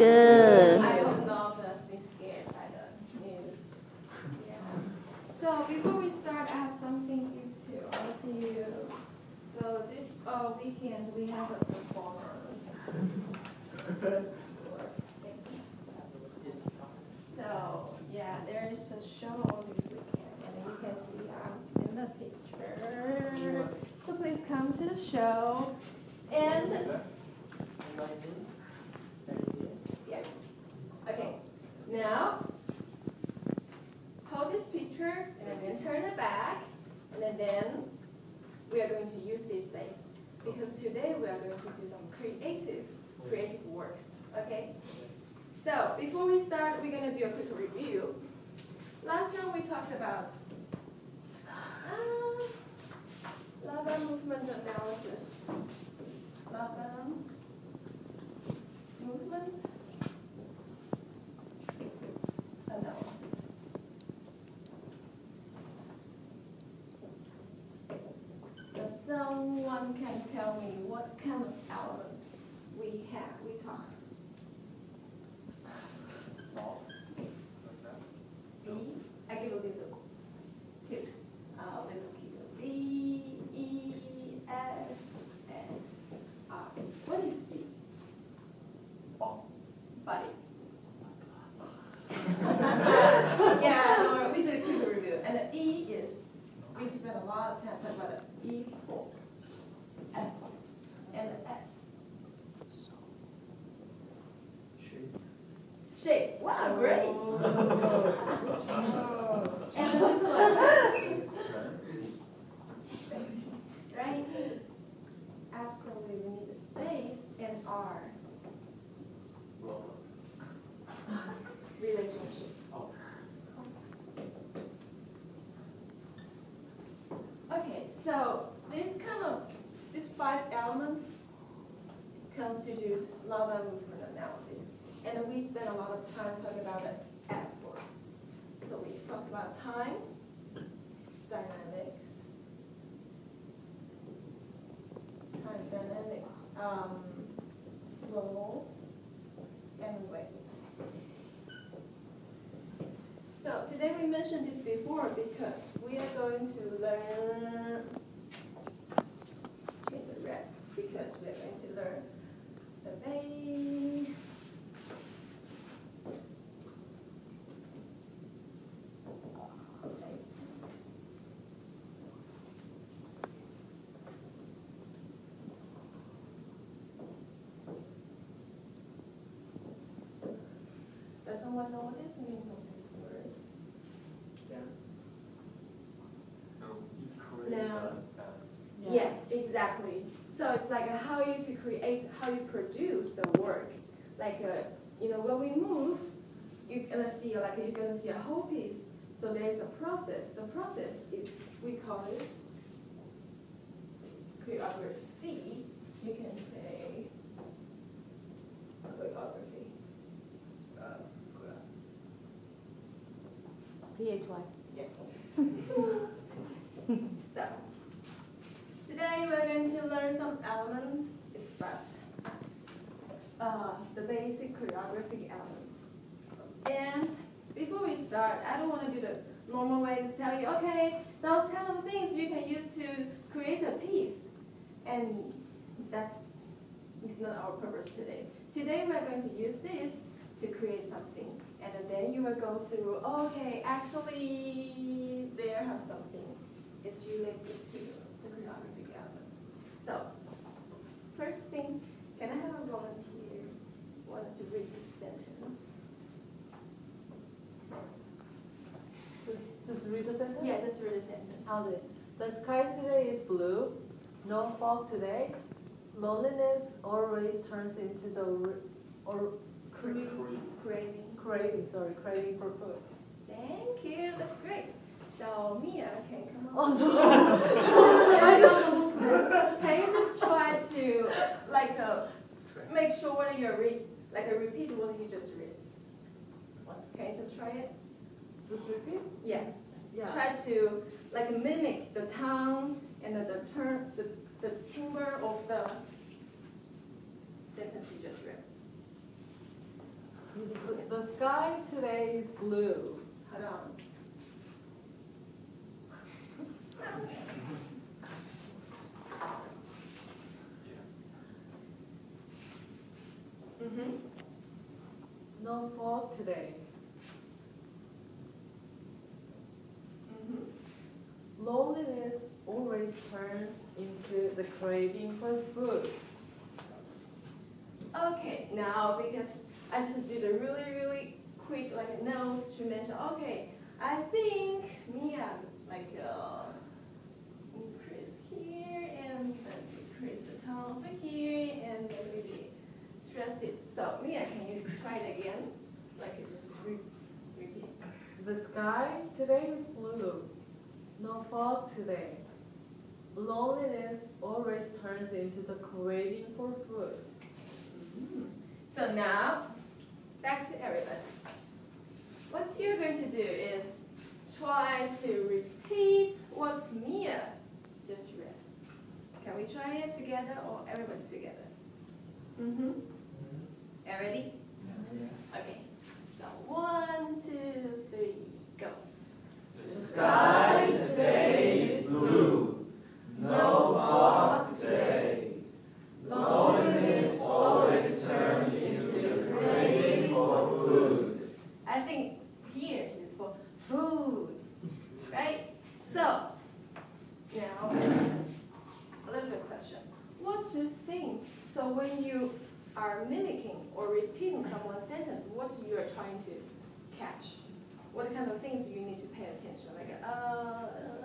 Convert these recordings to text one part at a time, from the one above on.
Good. I hope none of us be scared by the news. Yeah. So before we start, I have something to all of you. So this uh, weekend we have a performance. So yeah, there is a show all this weekend, and you can see um, in the picture. So please come to the show. And yeah. Okay. Now, hold this picture and then turn it back, and then, we are going to use this space because today we are going to do some creative, creative works. Okay. So before we start, we're gonna do a quick review. Last time we talked about uh, Laban movement analysis. Laban movement analysis. Does someone can tell me what kind of elements we have? We talked. Salt. B. I give a little tips. Uh, little key. B E S S R. What is B? Body. yeah, no, we do a quick review. And the E is, we spent a lot of time talking about the E for effort. And the S. Shape. Wow, great. Right? Absolutely, we need space and R. Relationship. Okay, so this kind of, these five elements constitute Laban movement analysis. And we spend a lot of time talking about we talked about time, dynamics, time dynamics, um, flow, and weight. So today we mentioned this before because we are going to learn, change the red, because we are going to learn the bay. Does someone know what this means of these words? Now- Yes, exactly. So it's like how you to create, how you produce the work. Like, uh, you know, when we move, you're gonna see, like, you're gonna see a whole piece. So there's a process. The process is, we call this choreography. You can say choreography. PHY. Yeah. So, today we're going to learn some elements about uh, the basic choreographic elements. And before we start, I don't want to do the normal way to tell you, okay, those kind of things you can use to create a piece. And that's it's not our purpose today. Today we're going to use this to create something. And then you will go through, okay, actually, there have something. It's related to the choreographic elements. So, first things, can I have a volunteer wanted to read this sentence? Just, just read the sentence? Yeah, just read the sentence. I'll do it. The sky today is blue, no fog today. Loneliness always turns into the, re- or cre- Craving. Craving, sorry, craving for food. Thank you, that's great. So Mia can come on? Oh, on. no. I just, can you just try to, like, uh, make sure what you read, like, uh, repeat what you just read? Can you just try it? Just repeat? Yeah. Yeah. Try to, like, mimic the tone and the, the turn, the, the timbre of the sentence you just read. The sky today is blue. On. Mm-hmm. No fog today. Mm-hmm. Loneliness always turns into the craving for food. Okay, now because I just did a really, really quick like notes to mention, okay, I think Mia like uh, increase here and then decrease the tone over here and then maybe stress this. So Mia, can you try it again? Like just re- repeat. The sky today is blue. No fog today. Loneliness always turns into the craving for food. So now, back to everybody. What you're going to do is try to repeat what Mia just read. Can we try it together or everybody together? Mm-hmm. Ready? Yeah. Okay. So one, two, three, go. The sky today is blue, no fog today. Loneliness always turns into craving for food. I think here is for food, right? So, now, a little bit question. What do you think? So when you are mimicking or repeating someone's sentence, what you are trying to catch? What kind of things do you need to pay attention? Like, uh,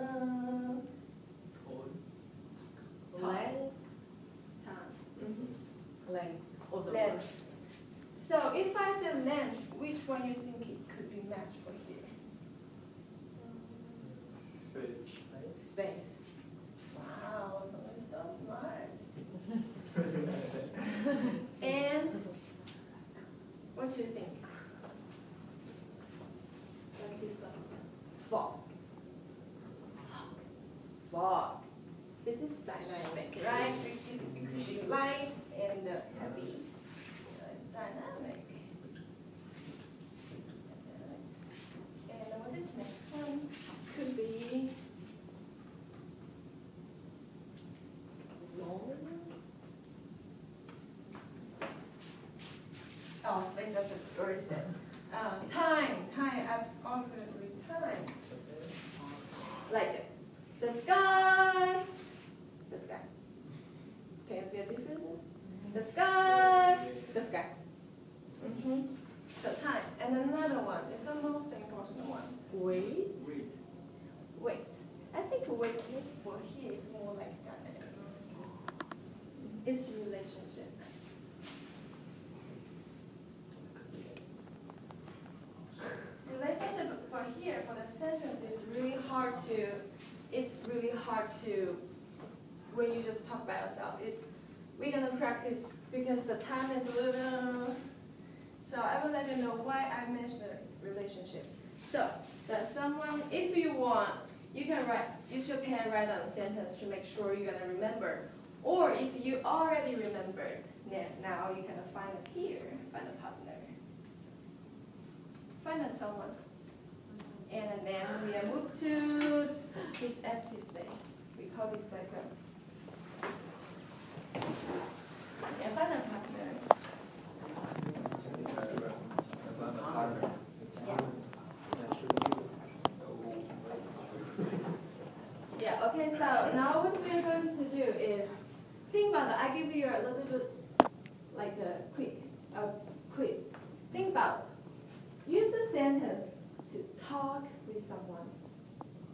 uh, Length, time. Mhm. length of the word. Length. So if I say length, which one you think it could be matched for here? Space. Space. Wow, someone's so smart. And do you think? This. Fog. Fog. Fog. This is dynamic, right? It could be light and heavy. So it's dynamic. And what is next one? Could be Loneliness? Space. Oh, space, that's a already said. Um, time, time, I'm obviously time. Like the sky, the sky. Can you feel differences? The sky, the sky. Mm-hmm. So time, and another one is the most important one. Wait? Wait. I think wait for here is more like dynamics. It's relationship. Relationship for here, for the sentence, is really hard to, it's really hard to, when you just talk by yourself, it's, we're gonna practice because the time is a little, so I will let you know why I mentioned the relationship. So, that someone, if you want, you can write, use your pen, write down the sentence to make sure you're gonna remember. Or if you already remembered, then now you can find a peer, find a partner. Find someone. And then we move to this empty space. We call this like a, yeah. Yeah. Okay, so now what we are going to do is, think about I give you a little bit, like a quick, a quiz. Think about, use the sentence to talk with someone,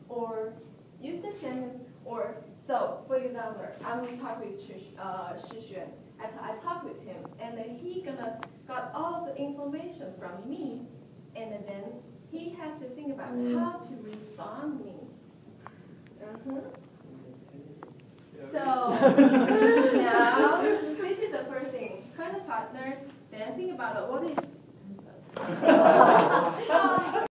or use the sentence, or, so, for example, I'm gonna talk with Shi, uh, Shi Xuan, I, t- I talk with him, and then he gonna, got all the information from me, and then he has to think about how to respond me. Mhm. So now, this is the first thing. Find a partner, then think about it, what is